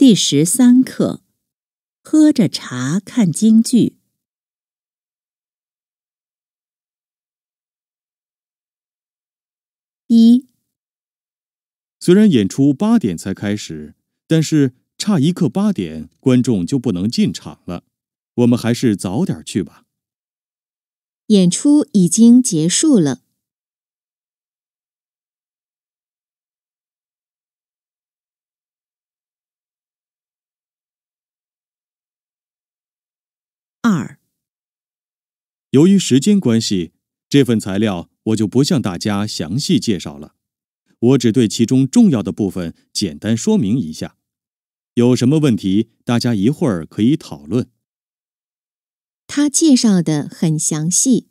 第十三课，喝着茶看京剧。一，虽然演出八点才开始，但是差一刻八点，观众就不能进场了。我们还是早点去吧。演出已经结束了。二，由于时间关系，这份材料我就不向大家详细介绍了，我只对其中重要的部分简单说明一下。有什么问题，大家一会儿可以讨论。他介绍的很详细。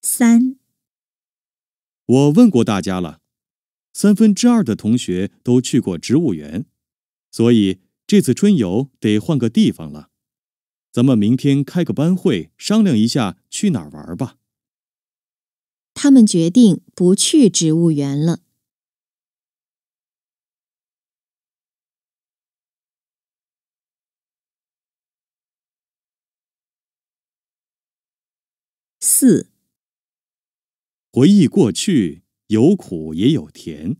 三，我问过大家了，三分之二的同学都去过植物园，所以这次春游得换个地方了。咱们明天开个班会，商量一下去哪儿玩吧。他们决定不去植物园了。四，回忆过去，有苦也有甜，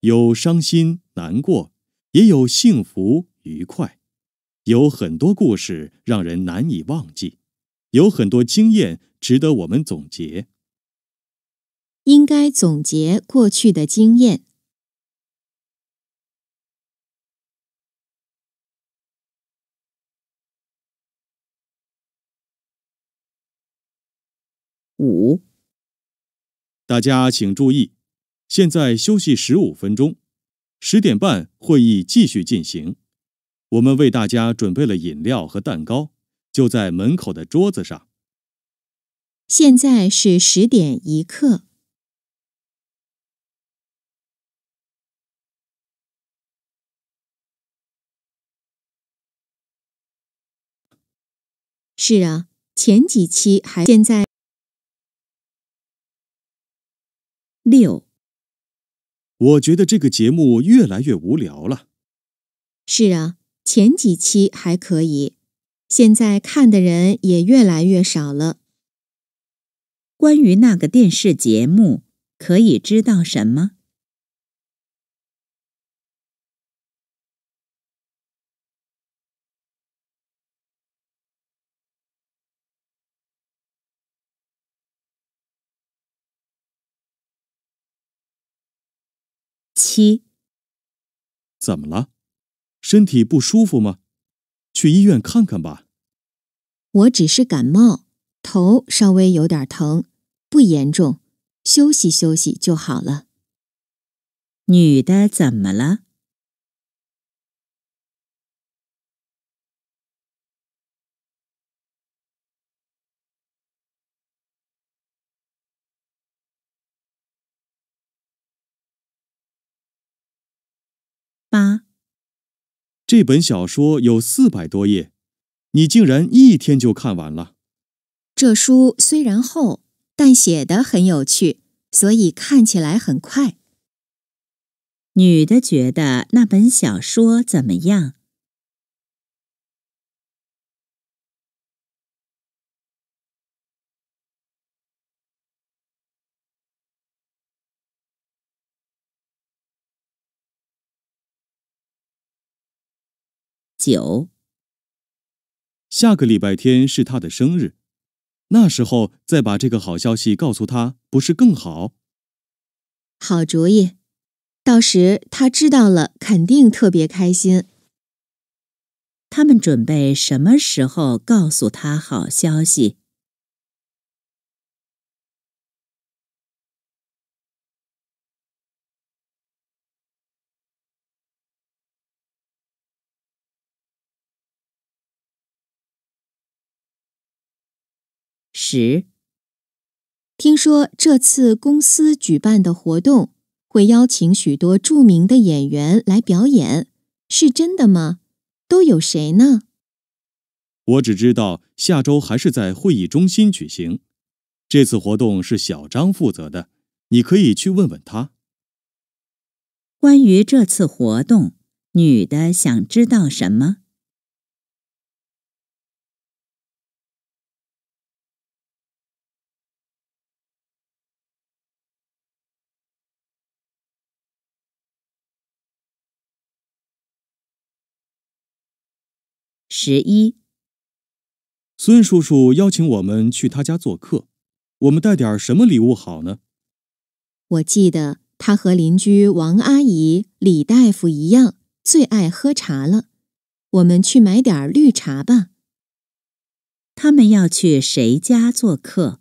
有伤心难过，也有幸福愉快，有很多故事让人难以忘记，有很多经验值得我们总结。应该总结过去的经验。五，大家请注意，现在休息十五分钟，十点半会议继续进行。我们为大家准备了饮料和蛋糕，就在门口的桌子上。现在是十点一刻。是啊，前几期还现在六，我觉得这个节目越来越无聊了。是啊，前几期还可以，现在看的人也越来越少了。关于那个电视节目，可以知道什么？七，怎么了？身体不舒服吗？去医院看看吧。我只是感冒，头稍微有点疼，不严重，休息休息就好了。女的怎么了？这本小说有四百多页，你竟然一天就看完了。这书虽然厚，但写的很有趣，所以看起来很快。女的觉得那本小说怎么样？九，下个礼拜天是他的生日，那时候再把这个好消息告诉他，不是更好？好主意，到时他知道了，肯定特别开心。他们准备什么时候告诉他好消息？十，听说这次公司举办的活动会邀请许多著名的演员来表演，是真的吗？都有谁呢？我只知道下周还是在会议中心举行。这次活动是小张负责的，你可以去问问他。关于这次活动，女的想知道什么？十一，孙叔叔邀请我们去他家做客，我们带点什么礼物好呢？我记得他和邻居王阿姨、李大夫一样，最爱喝茶了。我们去买点绿茶吧。他们要去谁家做客？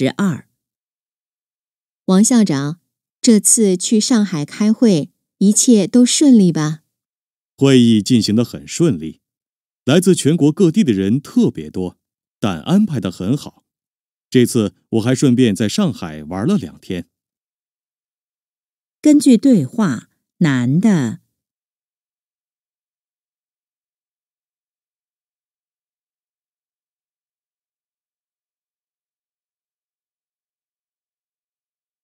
十二，王校长，这次去上海开会，一切都顺利吧？会议进行的很顺利，来自全国各地的人特别多，但安排的很好。这次我还顺便在上海玩了两天。根据对话，男的